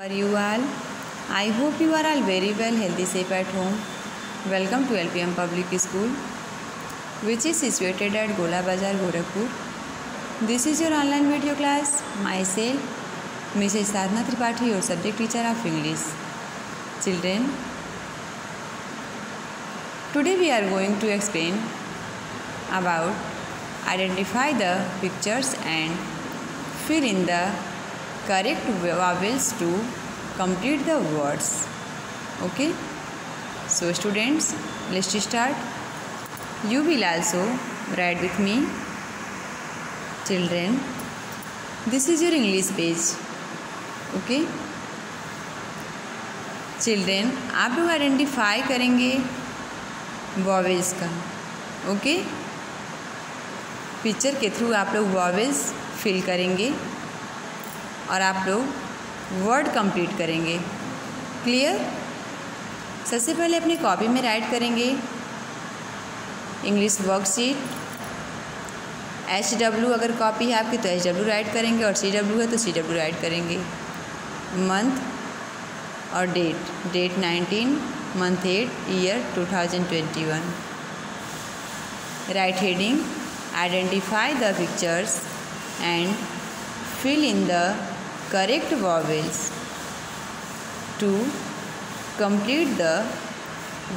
How are you all? I hope you are all very well, healthy, safe at home. Welcome to LPM Public School, which is situated at Gola Bazar, Gorakhpur. This is your online video class. Myself, Mrs. Sadhna Tripathi, your subject teacher of English. Children, today we are going to explain about identify the pictures and fill in the correct vowels to complete the words okay so students let's start you will also write with me children this is your english page okay children आप लोग identify करेंगे vowels का okay picture के through आप लोग vowels fill करेंगे और आप लोग वर्ड कंप्लीट करेंगे क्लियर सबसे पहले अपनी कॉपी में राइट करेंगे इंग्लिश वर्कशीट एच डब्ल्यू अगर कॉपी है आपकी तो एच डब्ल्यू राइट करेंगे और सी डब्ल्यू है तो सी डब्ल्यू राइट करेंगे मंथ और date date nineteen month eight year two thousand twenty one right heading identify the pictures and fill in the correct vowels to complete the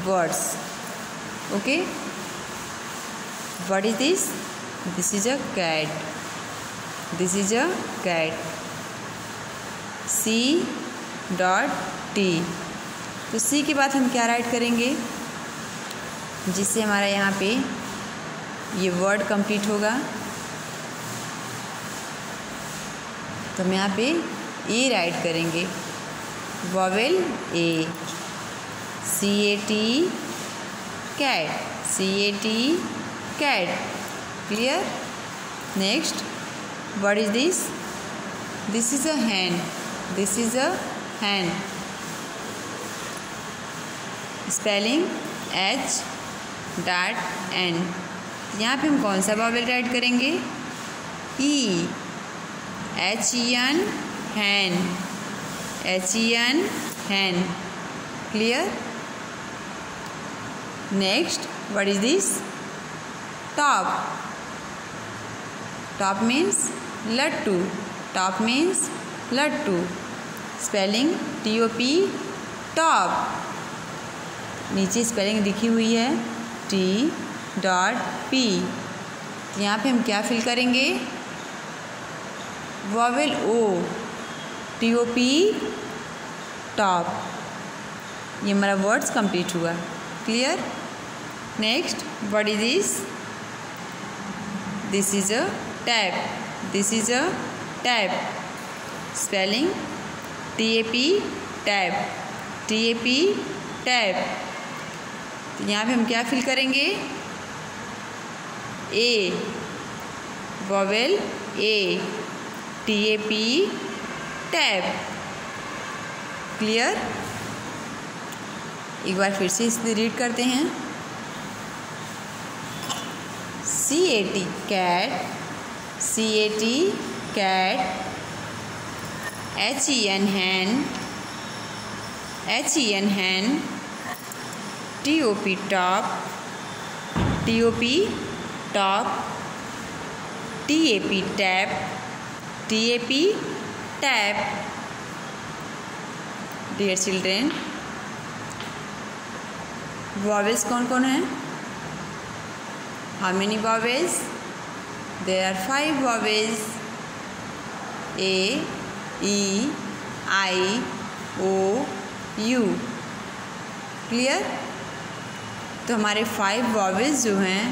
words okay what is this this is a cat this is a cat c dot t तो C के बाद हम क्या right करेंगे जिससे हमारा यहाँ पे ये वर्ड कंप्लीट होगा तो हम यहाँ पे ए e राइट करेंगे vowel A C A T cat C A T cat clear next what is this this is a this is is spelling H dot N यहाँ पे हम कौन सा वॉवेल राइट करेंगे E e। H N hen H N hen clear next what is this top top means लट्टू top means लट्टू spelling T O P top नीचे spelling लिखी हुई है टी डॉट पी यहाँ पे हम क्या फिल करेंगे vowel O T O P top ये हमारा वर्ड्स कंप्लीट हुआ clear next what is this this is a tap this is a tap spelling T A P tap T A P tap तो यहाँ पर हम क्या fill करेंगे A vowel A T A P tab clear एक बार फिर से इसे रीड करते हैं C A T cat C A T cat H E N hen H E N hen T O P top T O P top T A P tap DAP tap dear children vowels कौन कौन है how many vowels there are five vowels a e i o u clear तो हमारे five वॉवेज जो हैं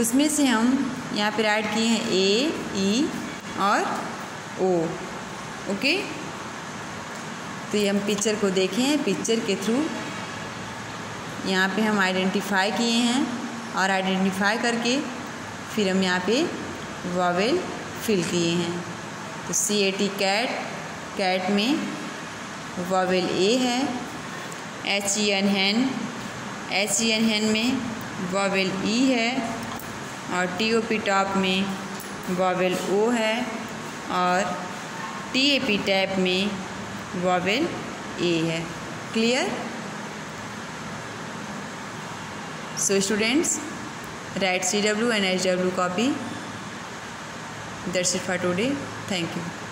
उसमें से हम यहाँ पर ऐड किए हैं ए ई e और ओ ओके तो ये हम पिक्चर को देखे हैं पिक्चर के थ्रू यहाँ पे हम आइडेंटिफाई किए हैं और आइडेंटिफाई करके फिर हम यहाँ पे वावेल फिल किए हैं तो C A T cat cat में वावेल ए है H E N hen H E N hen में वावेल ई e है और टी ओ पी टॉप में वॉवेल ओ है और टी ए पी टैप में वॉवेल ए है clear so students write C W and H W copy that's it thank you